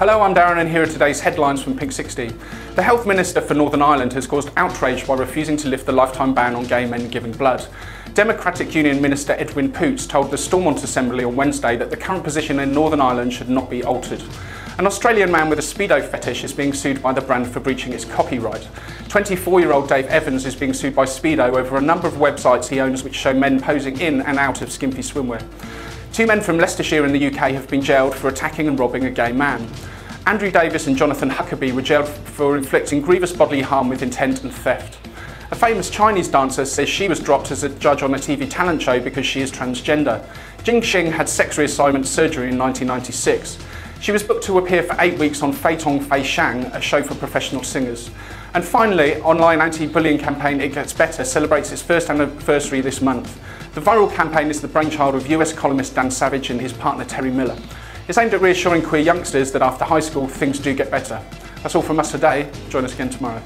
Hello, I'm Darren and here are today's headlines from Pink 60. The Health Minister for Northern Ireland has caused outrage by refusing to lift the lifetime ban on gay men giving blood. Democratic Union Minister Edwin Poots told the Stormont Assembly on Wednesday that the current position in Northern Ireland should not be altered. An Australian man with a Speedo fetish is being sued by the brand for breaching its copyright. 24-year-old Dave Evans is being sued by Speedo over a number of websites he owns which show men posing in and out of skimpy swimwear. Two men from Leicestershire in the UK have been jailed for attacking and robbing a gay man. Andrew Davis and Jonathan Huckerby were jailed for inflicting grievous bodily harm with intent and theft. A famous Chinese dancer says she was dropped as a judge on a TV talent show because she is transgender. Jin Xing had sex reassignment surgery in 1996. She was booked to appear for eight weeks on Fei Tong Fan Xiang, a show for professional singers. And finally, online anti-bullying campaign It Gets Better celebrates its first anniversary this month. The viral campaign is the brainchild of US columnist Dan Savage and his partner Terry Miller. It's aimed at reassuring queer youngsters that after high school things do get better. That's all from us today. Join us again tomorrow.